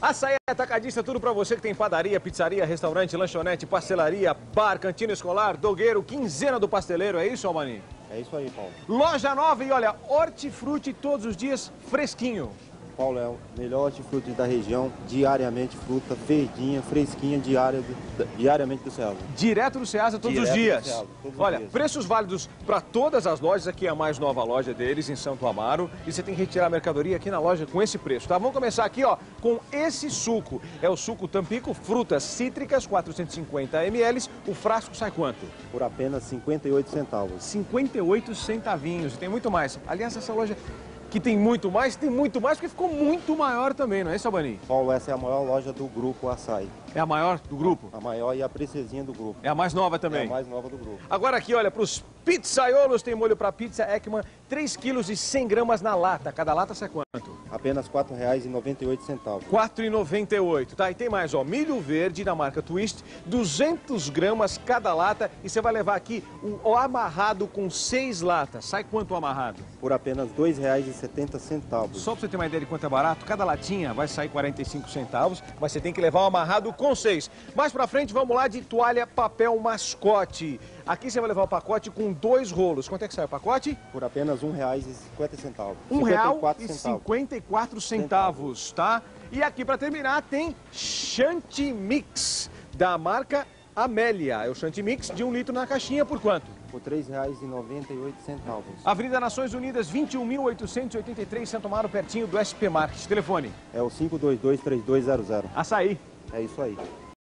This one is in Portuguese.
Açaí Atacadista, tudo pra você que tem padaria, pizzaria, restaurante, lanchonete, pastelaria, bar, cantina escolar, dogueiro, quinzena do pasteleiro, é isso, Almani? É isso aí, Paulo. Loja nova e olha, hortifruti todos os dias fresquinho. Paulo é o melhor hortifruti da região, diariamente fruta verdinha, fresquinha, diária, diariamente do Ceasa. Direto do Ceasa todos Direto os dias. Ceasa, todos os olha, dias. preços válidos para todas as lojas, aqui é a mais nova loja deles, em Santo Amaro. E você tem que retirar a mercadoria aqui na loja com esse preço, tá? Vamos começar aqui, ó, com esse suco. É o suco Tampico, frutas cítricas, 450 ml. O frasco sai quanto? Por apenas 58 centavos. 58 centavinhos. E tem muito mais. Aliás, essa loja que tem muito mais, tem muito mais, porque ficou muito maior também, não é isso, Albani? Paulo, essa é a maior loja do grupo Açaí. É a maior do grupo? A maior e a princesinha do grupo. É a mais nova É também? a mais nova do grupo. Agora aqui, olha, para os pizzaiolos, tem molho para pizza Ekman, 3 quilos e 100 gramas na lata. Cada lata sai quanto? Apenas R$ 4,98 centavos. 4,98, tá? E tem mais, ó, milho verde da marca Twist, 200 gramas cada lata. E você vai levar aqui o, o amarrado com 6 latas. Sai quanto o amarrado? Por apenas R$ 2,70 centavos. Só pra você ter uma ideia de quanto é barato, cada latinha vai sair 45 centavos, mas você tem que levar o amarrado com seis. Mais pra frente, vamos lá de toalha papel mascote. Aqui você vai levar o pacote com dois rolos. Quanto é que sai o pacote? Por apenas R$ 1,50 centavos. Um real 54 e centavos. 54 centavos, tá? E aqui pra terminar tem Chantimix, da marca Amélia. É o Chantimix de um litro na caixinha, por quanto? Por R$ 3,98 centavos. Avenida Nações Unidas, 21.883, Santo Amaro, pertinho do SP Market. Telefone, É o 522-3200. açaí. É isso aí.